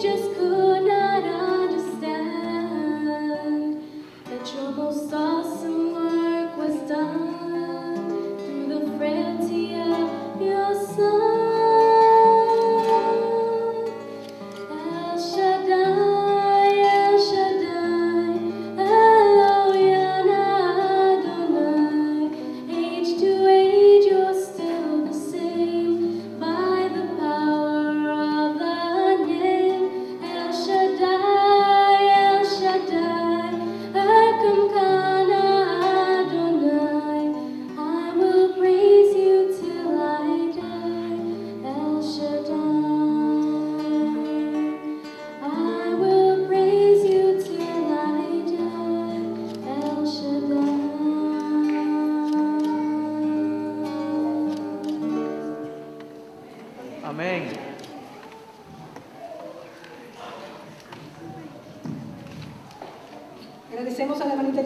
just Amén. Agradecemos a la hermanita